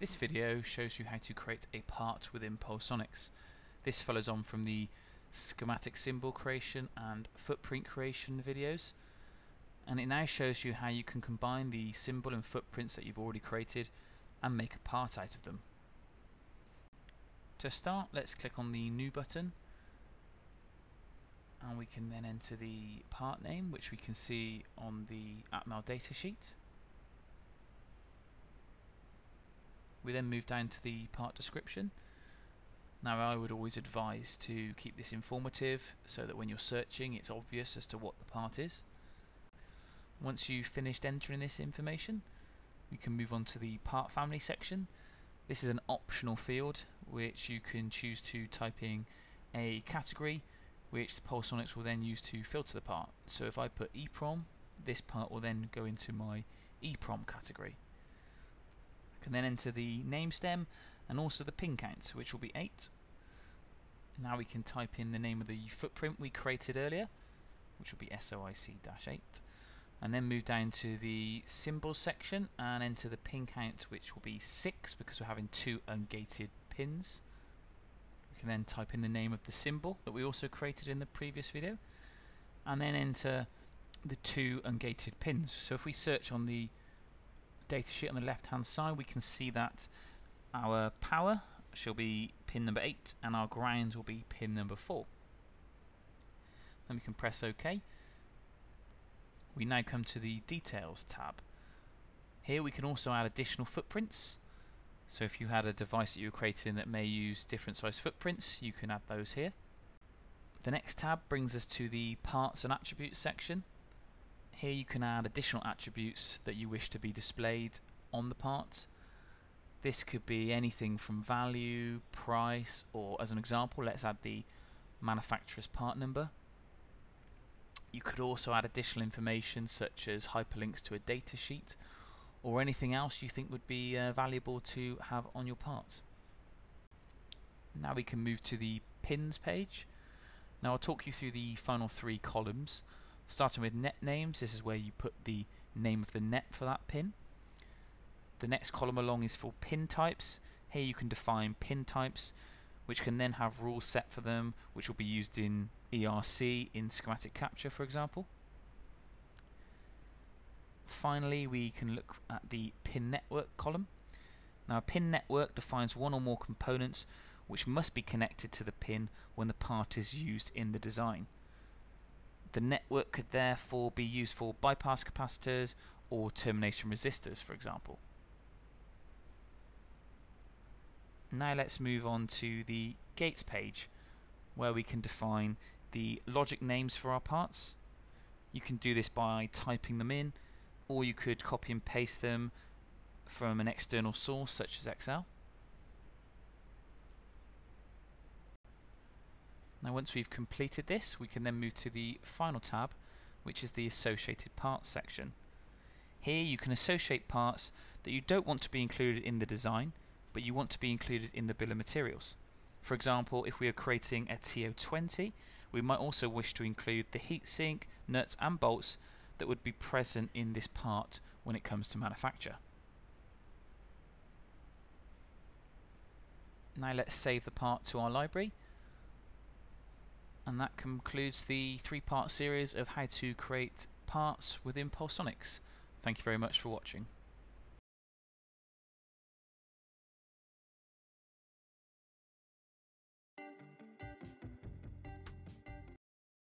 This video shows you how to create a part within Pulsonix. This follows on from the schematic symbol creation and footprint creation videos and it now shows you how you can combine the symbol and footprints that you've already created and make a part out of them. To start let's click on the new button and we can then enter the part name which we can see on the Atmel datasheet. We then move down to the part description. Now I would always advise to keep this informative so that when you're searching it's obvious as to what the part is. Once you've finished entering this information we can move on to the part family section. This is an optional field which you can choose to type in a category which the Pulsonix will then use to filter the part. So if I put EEPROM this part will then go into my EEPROM category. Can then enter the name stem and also the pin count, which will be 8. Now we can type in the name of the footprint we created earlier, which will be SOIC-8, and then move down to the symbols section and enter the pin count, which will be 6 because we're having two ungated pins. We can then type in the name of the symbol that we also created in the previous video, and then enter the two ungated pins. So if we search on the datasheet on the left hand side we can see that our power shall be pin number 8 and our ground will be pin number 4. Then we can press OK. We now come to the details tab. Here we can also add additional footprints. So if you had a device that you were creating that may use different size footprints, you can add those here. The next tab brings us to the parts and attributes section. Here you can add additional attributes that you wish to be displayed on the part. This could be anything from value, price, or as an example, let's add the manufacturer's part number. You could also add additional information such as hyperlinks to a datasheet or anything else you think would be uh, valuable to have on your part. Now we can move to the pins page. Now I'll talk you through the final three columns. Starting with net names, this is where you put the name of the net for that pin. The next column along is for pin types. Here you can define pin types, which can then have rules set for them, which will be used in ERC in schematic capture, for example. Finally, we can look at the pin network column. Now, a pin network defines one or more components which must be connected to the pin when the part is used in the design. The network could therefore be used for bypass capacitors or termination resistors, for example. Now let's move on to the gates page, where we can define the logic names for our parts. You can do this by typing them in, or you could copy and paste them from an external source such as Excel. Now once we've completed this we can then move to the final tab which is the associated parts section. Here you can associate parts that you don't want to be included in the design but you want to be included in the bill of materials. For example if we are creating a TO20 we might also wish to include the heatsink, nuts and bolts that would be present in this part when it comes to manufacture. Now let's save the part to our library and that concludes the three-part series of how to create parts within Pulsonix. Thank you very much for watching.